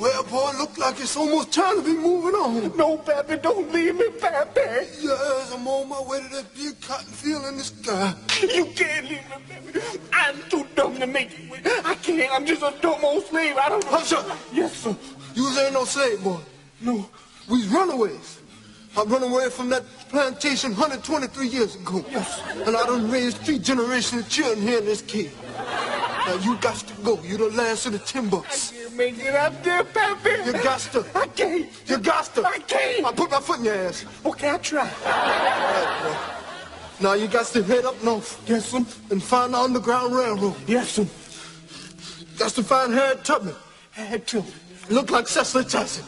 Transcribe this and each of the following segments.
Well, boy, look like it's almost time to be moving on. No, Pappy, don't leave me, Pappy. Yes, I'm on my way to that big cotton field in the sky. You can't leave me, Pappy. I'm too dumb to make wait. I can't. I'm just a dumb old slave. I don't know. Hush up. Yes, sir. You ain't no slave, boy. No. We's runaways. I run away from that plantation 123 years ago. Yes. And I done raised three generations of children here in this cave. Now you got to go. You the last of the I Timbuks. can't make it up there, Pappy. You got to. I can't. You got to. I can't. I put my foot in your ass. Okay, I try. Right. Now you got to head up north. Yes, sir. And find the Underground Railroad. Yes, sir. Got to find Harriet Tubman. Had to. Look like Cicely Tyson.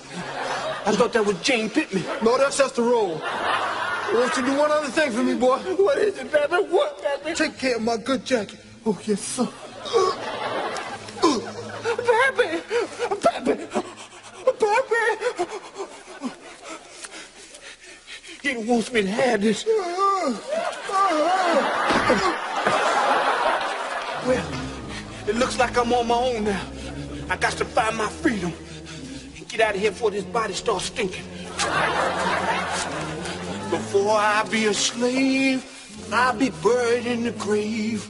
I thought that was Jane Pittman. No, that's just the role. I want you to do one other thing for me, boy. What is it, Pappy? What, Pappy? Take care of my good jacket. Oh, yes, sir. Pappy! Pappy! Pappy! He wants me to have this. Well, it looks like I'm on my own now. I got to find my freedom and get out of here before this body starts stinking. Before I be a slave, I'll be buried in the grave.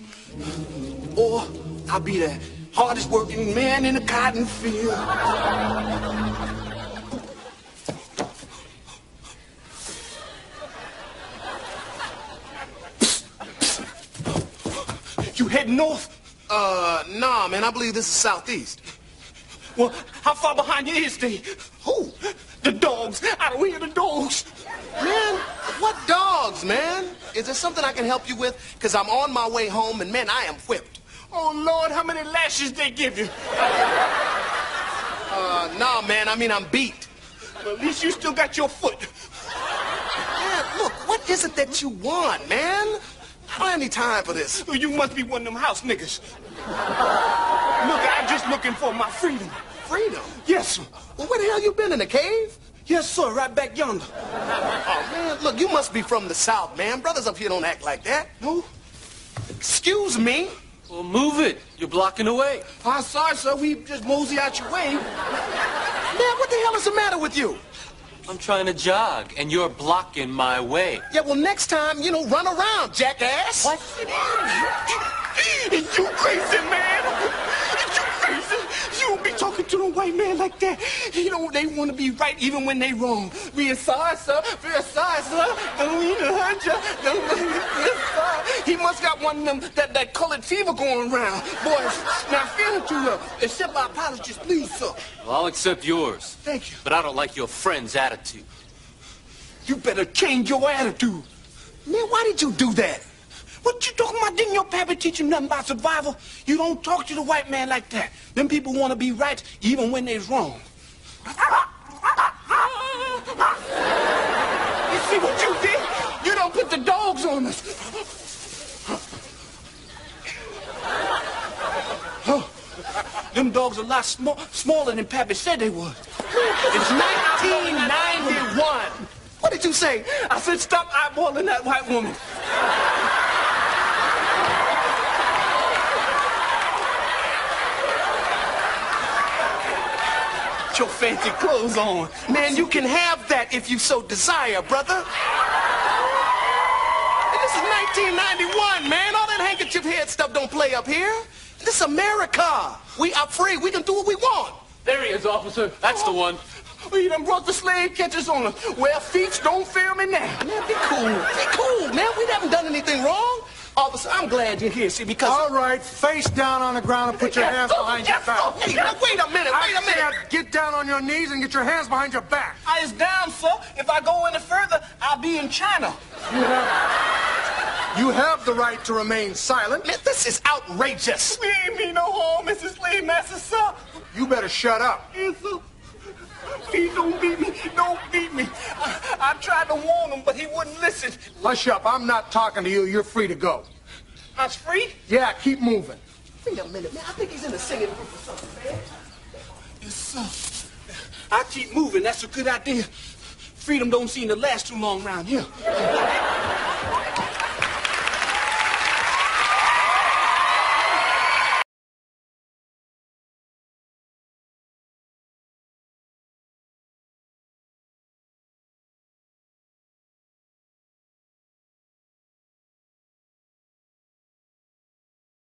Or I'll be the hardest working man in the cotton field. You heading north? Uh, nah, man. I believe this is southeast. Well, how far behind you is they? Who? The dogs. I don't hear the dogs. Man, what dogs, man? Is there something I can help you with? Because I'm on my way home, and man, I am whipped. Oh, Lord, how many lashes they give you? Uh, nah, man. I mean, I'm beat. At least you still got your foot. Man, look, what is it that you want, man? I don't have any time for this. You must be one of them house niggas. Look, I'm just looking for my freedom. Freedom. Yes, sir. Well, where the hell you been in a cave? Yes, sir, right back yonder. Oh, man, look, you must be from the South, man. Brothers up here don't act like that. No? Excuse me. Well, move it. You're blocking the way. I'm sorry, sir. We just mosey out your way. Man, what the hell is the matter with you? I'm trying to jog, and you're blocking my way. Yeah, well, next time, you know, run around, jackass. What? You crazy, man? Is you crazy? You don't be talking to no white man like that. You know, they want to be right even when they wrong. We're sorry, sir. We're sorry, sir. Don't mean to hurt you. Don't mean we're sorry. He must got one of them, that, that colored fever going around. Boys, now feel it you up. Accept my apologies, please, sir. Well, I'll accept yours. Thank you. But I don't like your friend's attitude. You better change your attitude. Man, why did you do that? What you talking about? Didn't your pappy teach you nothing about survival? You don't talk to the white man like that. Them people want to be right even when they're wrong. You see what you did? You don't put the dogs on us. Them dogs are a lot small, smaller than Pappy said they was. It's 1991. What did you say? I said stop eyeballing that white woman. Put your fancy clothes on. Man, you can have that if you so desire, brother. And this is 1991, man. All that handkerchief head stuff don't play up here. This is America. We are free. We can do what we want. There he is, officer. That's the one. We done brought the slave catchers on us. Well, feet don't fail me now. Man, be cool. Be cool, man. We haven't done anything wrong. Officer, I'm glad you're here, see, because... All right, face down on the ground and put your hands behind your back. Hey, now, wait a minute. Wait a minute. said get down on your knees and get your hands behind your back. I is down, sir. If I go any further, I'll be in China. You have you have the right to remain silent. Man, this is outrageous. We ain't mean no harm, Mrs. Slave Master, sir. You better shut up. Yes, sir. Please don't beat me. Don't beat me. I, I tried to warn him, but he wouldn't listen. Hush up. I'm not talking to you. You're free to go. I was free? Yeah, keep moving. Wait a minute, man. I think he's in the singing group or something, man. Yes, sir. I keep moving. That's a good idea. Freedom don't seem to last too long around here.